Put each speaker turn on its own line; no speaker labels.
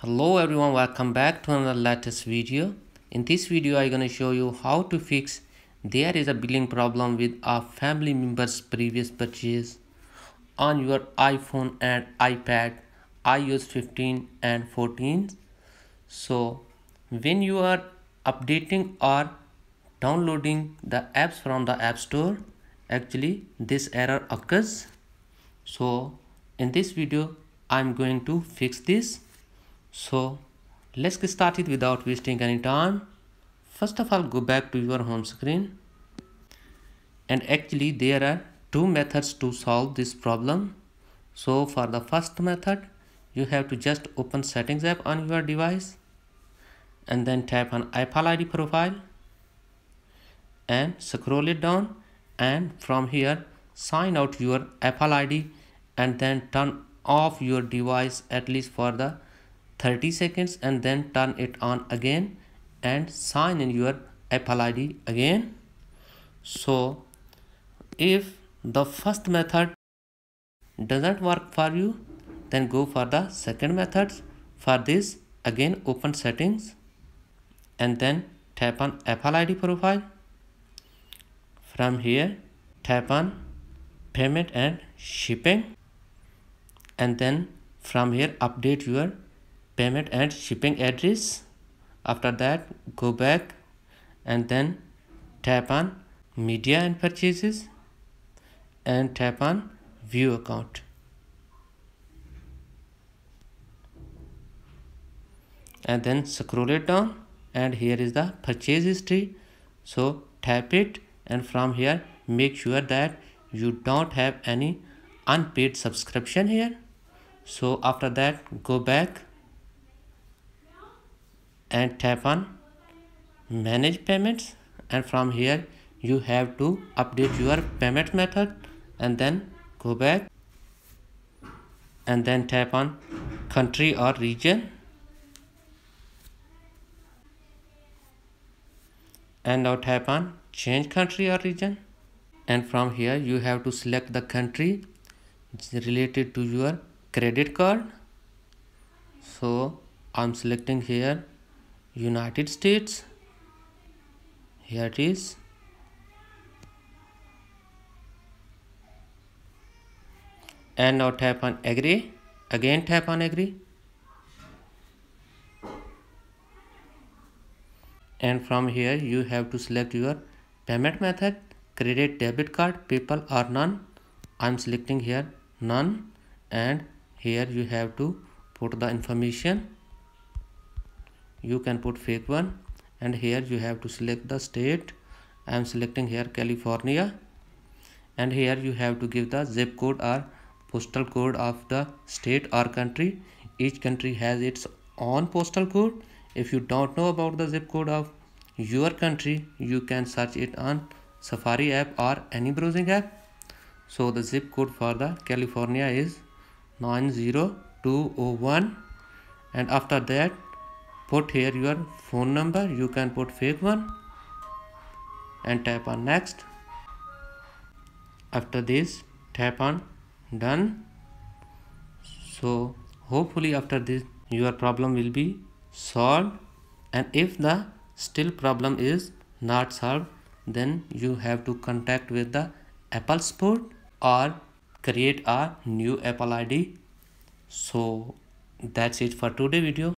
hello everyone welcome back to another latest video. In this video i'm going to show you how to fix there is a billing problem with a family member's previous purchase on your iphone and ipad ios 15 and 14 so when you are updating or downloading the apps from the app store actually this error occurs. So in this video i'm going to fix this so let's get started without wasting any time. First of all go back to your home screen. And actually there are two methods to solve this problem. So for the first method you have to just open settings app on your device and then tap on Apple ID profile and scroll it down. And from here sign out your Apple ID and then turn off your device at least for the 30 seconds and then turn it on again and sign in your Apple ID again. So if the first method doesn't work for you then go for the second method. For this again open settings and then tap on Apple ID profile. From here tap on payment and shipping and then from here update your payment and shipping address. After that go back and then tap on media and purchases and tap on view account. And then scroll it down and here is the purchase history. So tap it and from here make sure that you don't have any unpaid subscription here. So after that go back and tap on manage payments. And from here you have to update your payment method and then go back and then tap on country or region. And now tap on change country or region. And from here you have to select the country related to your credit card. So I'm selecting here United States. Here it is. And now tap on agree. Again tap on agree. And from here you have to select your payment method. Credit debit card paypal or none. I'm selecting here none. And here you have to put the information you can put fake one and here you have to select the state. I am selecting here California and here you have to give the zip code or postal code of the state or country. Each country has its own postal code. If you don't know about the zip code of your country you can search it on Safari app or any browsing app. So the zip code for the California is 90201 and after that put here your phone number. You can put fake one and tap on next. After this tap on done. So hopefully after this your problem will be solved. And if the still problem is not solved then you have to contact with the apple support or create a new apple id so that's it for today video